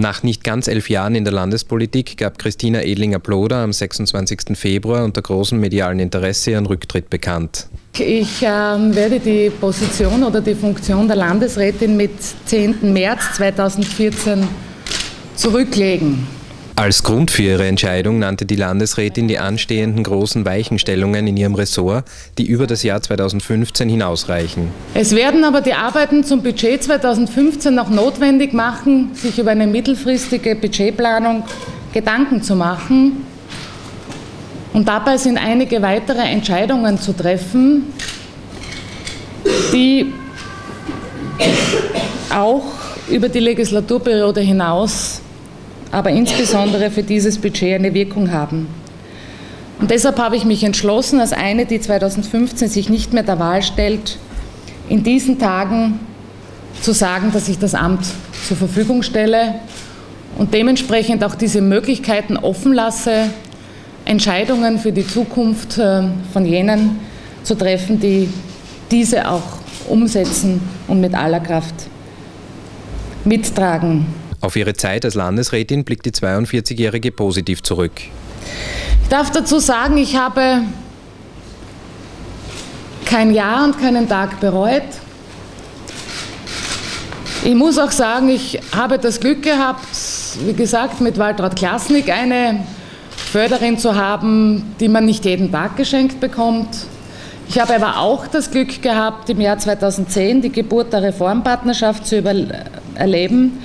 Nach nicht ganz elf Jahren in der Landespolitik gab Christina Edlinger-Ploder am 26. Februar unter großem medialen Interesse ihren Rücktritt bekannt. Ich äh, werde die Position oder die Funktion der Landesrätin mit 10. März 2014 zurücklegen. Als Grund für ihre Entscheidung nannte die Landesrätin die anstehenden großen Weichenstellungen in ihrem Ressort, die über das Jahr 2015 hinausreichen. Es werden aber die Arbeiten zum Budget 2015 noch notwendig machen, sich über eine mittelfristige Budgetplanung Gedanken zu machen. Und dabei sind einige weitere Entscheidungen zu treffen, die auch über die Legislaturperiode hinaus aber insbesondere für dieses Budget eine Wirkung haben. Und deshalb habe ich mich entschlossen, als eine, die 2015 sich nicht mehr der Wahl stellt, in diesen Tagen zu sagen, dass ich das Amt zur Verfügung stelle und dementsprechend auch diese Möglichkeiten offen lasse, Entscheidungen für die Zukunft äh, von jenen zu treffen, die diese auch umsetzen und mit aller Kraft mittragen. Auf ihre Zeit als Landesrätin blickt die 42-Jährige positiv zurück. Ich darf dazu sagen, ich habe kein Jahr und keinen Tag bereut. Ich muss auch sagen, ich habe das Glück gehabt, wie gesagt, mit Waltraud Klasnik eine Förderin zu haben, die man nicht jeden Tag geschenkt bekommt. Ich habe aber auch das Glück gehabt, im Jahr 2010 die Geburt der Reformpartnerschaft zu erleben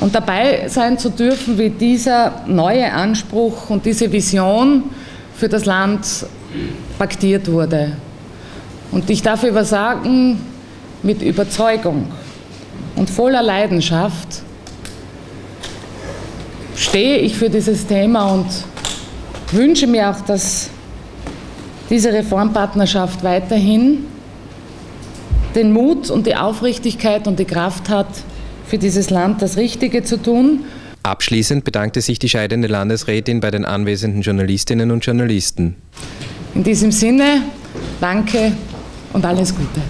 und dabei sein zu dürfen, wie dieser neue Anspruch und diese Vision für das Land paktiert wurde. Und ich darf über sagen, mit Überzeugung und voller Leidenschaft stehe ich für dieses Thema und wünsche mir auch, dass diese Reformpartnerschaft weiterhin den Mut und die Aufrichtigkeit und die Kraft hat, für dieses Land das Richtige zu tun. Abschließend bedankte sich die scheidende Landesrätin bei den anwesenden Journalistinnen und Journalisten. In diesem Sinne, danke und alles Gute.